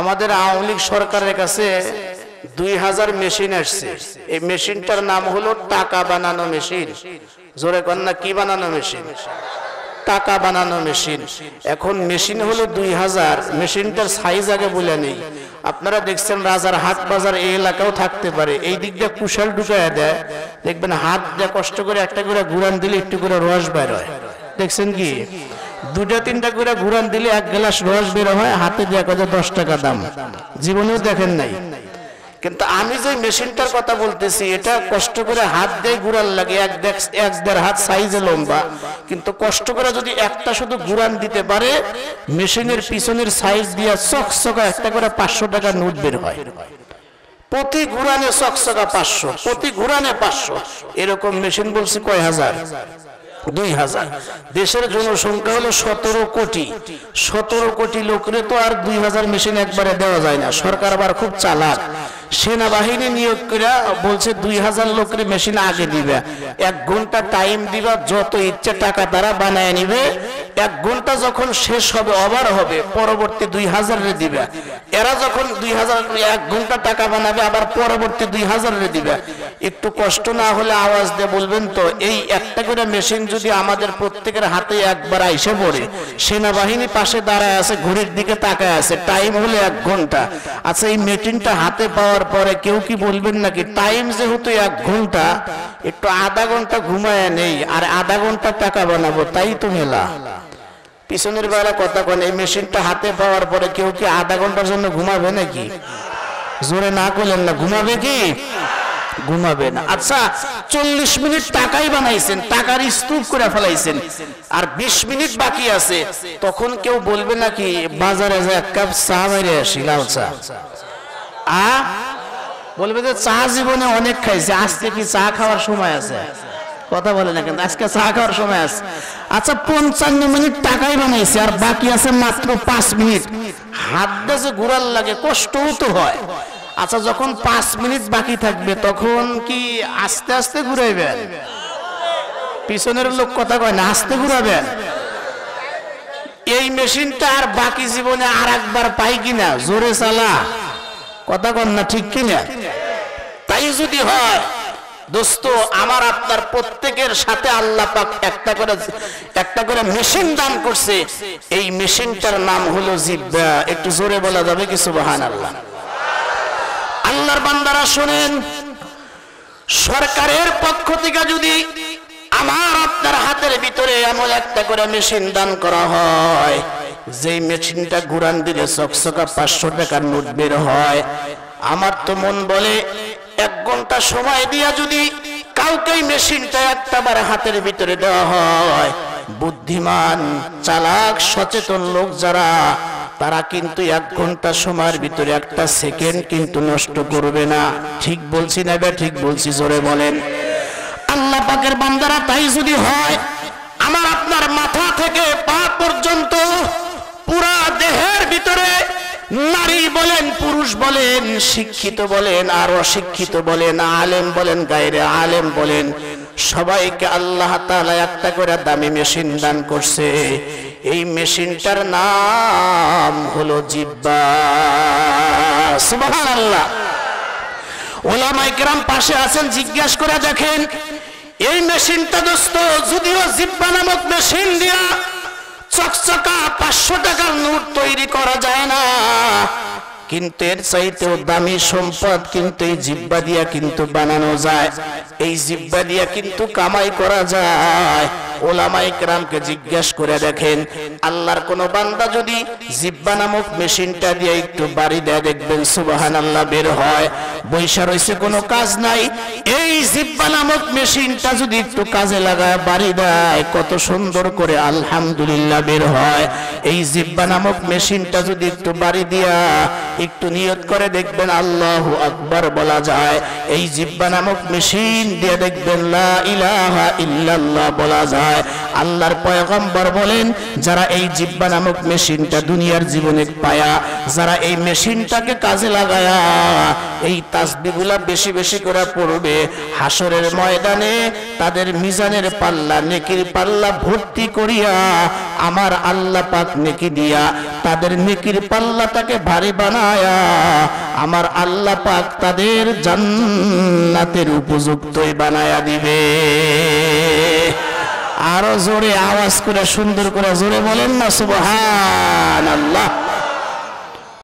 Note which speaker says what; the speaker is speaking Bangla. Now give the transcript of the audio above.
Speaker 1: আমাদের আওয়ামী লীগ সরকারের কাছে দুই হাজার মেশিন আসছে। এই মেশিনটার নাম হলো টাকা বানানো মেশিন। জোরে কন্যা কি বানানো মেশিন? টাকা বানানো মেশিন। এখন মেশিন হলো দুই হাজার। মেশিনটার সাইজ আগে বলে নেই। আপনারা দেখছেন রাজার হাট বাজার এই এলাকাও থাকতে পারে। এই দিক দিয়ে কুশাল ঢুকায় দেয়। দেখবেন হাত দিয়ে কষ্ট করে একটা করে ঘুরান দিলে একটু করে রস বের হয়। দেখছেন কি? দুটা, তিনটা করে ঘুরান দিলে এক গ্লাস রস বের হয়, হাতে দিয়ে কত দশ টাকা দাম। জীবনেও দেখেন নাই। কিন্তু আমি যে মেশিনটার কথা বলতেছি, এটা কষ্ট করে হাত দিয়ে ঘুরান লাগে এক দেড় হাত সাইজে লম্বা। কিন্তু কষ্ট করে যদি একটা শুধু ঘুরান দিতে পারে, মেশিনের পিছনের সাইজ দিয়ে চকচকা একটা করে পাঁচশো টাকা নোট বের হয়। প্রতি ঘুরানে চকচকা পাঁচশো, প্রতি ঘুরানে পাঁচশো। এরকম মেশিন বলছি কয় হাজার? দুই হাজার। দেশের জনসংখ্যা হলো সতেরো কোটি। সতেরো কোটি লোকরে তো আর দুই হাজার মেশিন একবারে দেওয়া যায় না। সরকার আবার খুব চালাক। সেনাবাহিনী নিয়োগ করে বলছে দুই হাজার লোকের মেশিন আগে দিবে। এক ঘণ্টা টাইম দিবা, যত ইচ্ছে টাকা তারা বানায় নিবে। এক ঘণ্টা যখন শেষ হবে ওভার হবে, পরবর্তী দুই হাজারে দিবে। এরা যখন দুই হাজার এক ঘণ্টা টাকা বানাবে, আবার পরবর্তী দুই হাজারে দিবে। একটু কষ্ট না হলে আওয়াজ দিয়ে বলবেন তো, এই একটা করে মেশিন যদি আমাদের প্রত্যেকের হাতে একবার আইসে পড়ে, সেনাবাহিনী পাশে দাঁড়ায় আছে, ঘড়ির দিকে তাকায় আছে টাইম হলে এক ঘণ্টা। আচ্ছা এই মেশিনটা হাতে পাওয়ার পরে কেউ কি বলবেন নাকি? টাইম যেহেতু এক ঘণ্টা, একটু আধা ঘণ্টা ঘুমায় নেই, আর আধা ঘণ্টা টাকা বানাবো, তাই তো মেলা। পিছনের বেলা কথা কন এই মেশিনটা হাতে পাওয়ার পরে কেউ কি আধা ঘণ্টার জন্য ঘুমাবে নাকি? জোরে না করলেন না, ঘুমাবে কি? ঘুমাবে না। আচ্ছা চল্লিশ মিনিট টাকাই বানাইছেন, টাকার স্তূপ করে ফেলাইছেন, আর বিশ মিনিট বাকি আছে, তখন কেউ বলবে নাকি, বাজারে যে এক কাপ চা মেরে আসি, লাল চা। আ? বলবে যে চা জীবনে অনেক খাইছে, আজকে কি চা খাওয়ার সময় আছে? কথা বলে না কিন্তু, আজকে চা খাওয়ার সময় আছে। আচ্ছা পঞ্চান্ন মিনিট টাকাই বানাইছে, আর বাকি আছে মাত্র পাঁচ মিনিট। হাত যে ঘুরার লাগে, কষ্টও তো হয়। আচ্ছা যখন পাঁচ মিনিট বাকি থাকবে, তখন কি আস্তে আস্তে ঘুরাইবেন? পিছনের লোক কথা কয় না, আস্তে ঘুরাবেন? এই মেশিনটা আর বাকি জীবনে আর একবার পাই কিনা? জোরে চালা। কথা কন না, ঠিক কিনা? তাই যদি হয় দোস্ত, আমার আপনার প্রত্যেকের সাথে আল্লাহ পাক একটা করে একটা করে মেশিন দান করছে। এই মেশিনটার নাম হলো জিব্বা। একটু জোরে বলা যাবে কি সুবহান আল্লাহ আল্লাহর বান্দারা শোনেন, সরকারের পক্ষ থেকে যদি আমার আপনার হাতের ভিতরে এমন একটা করে মেশিন দান করা হয়, যেই মেশিনটা ঘুরান দিলে চকচকা পাঁচশো টাকার নোট বের হয়। আমার তো মন বলে এক ঘণ্টা সময় দিয়া যদি কাউকে মেশিনটা একটা বার হাতের ভিতরে দেওয়া হয়, বুদ্ধিমান, চালাক, সচেতন লোক যারা, তারা কিন্তু এক ঘণ্টা সময়ের ভিতরে একটা সেকেন্ড কিন্তু নষ্ট করবে না। ঠিক বলছি না বে, ঠিক বলছি, জোরে বলেন। আল্লাহ পাকের বান্দারা তাই যদি হয়, আমার আপনার মাথা থেকে পা পর্যন্ত পুরুষ বলেন, শিক্ষিত বলেন, আর অশিক্ষিত বলেন, আলেম বলেন, গায়রে আলেম বলেন, সবাইকে আল্লাহ তাআলা একটা করে দামি মেশিন দান করছে। এই মেশিনটার নাম হলো জিব্বা। সুবহানাল্লাহ। পাশে আছেন, জিজ্ঞাস করে দেখেন, এই মেশিনটা দোস্ত, যদিও জিব্বা নামক মেশিন দিয়া চকচকা পাঁচশো টাকার নোট তৈরি করা যায় না কিন্তু এর চাইতেও দামি সম্পদ কিন্তু এই জিব্বা দিয়া কিন্তু বানানো যায়। এই জিব্বা দিয়া কিন্তু কামাই করা যায়। ওলামাই কেরামকে জিজ্ঞাসা করে দেখেন, আল্লাহর কোন বান্দা যদি জিব্বা নামক মেশিনটা দিয়ে একটু বাড়ি দেয়, দেখবেন সুবাহান আল্লাহ বের হয়। বৈশা রয়েছে, কোনো কাজ নাই। এই জিব্বা নামক মেশিনটা যদি একটু কাজে লাগায়, বাড়ি দেয়, কত সুন্দর করে আলহামদুলিল্লাহ বের হয়। এই জিব্বা নামক মেশিনটা যদি একটু বাড়ি দিয়া একটু নিয়ত করে দেখবেন আল্লাহ আকবার বলা যায়। এই জিব্বা নামক মেশিন দিয়ে দেখবেন ইল্লাল্লাহ বলা যায়। আল্লাহর পয়গম্বর বলেন, যারা এই জিব্বা নামক মেশিনটা দুনিয়ার জীবনে পায়া, যারা এই মেশিনটাকে কাজে লাগায়া, এই তাসবিগুলা বেশি বেশি করে পড়বে। হাসরের ময়দানে তাদের মিজানের পাল্লা, নেকির পাল্লা ভর্তি করিয়া, আমার আল্লাহ পাক নেকি দিয়া তাদের নেকির পাল্লাটাকে ভারী বানায়া, আমার আল্লাহ পাক তাদের জান্নাতের উপযুক্তই বানায়া দিবে। আরও জোরে আওয়াজ করে, সুন্দর করে জোরে বলেন না সুবহান আল্লাহ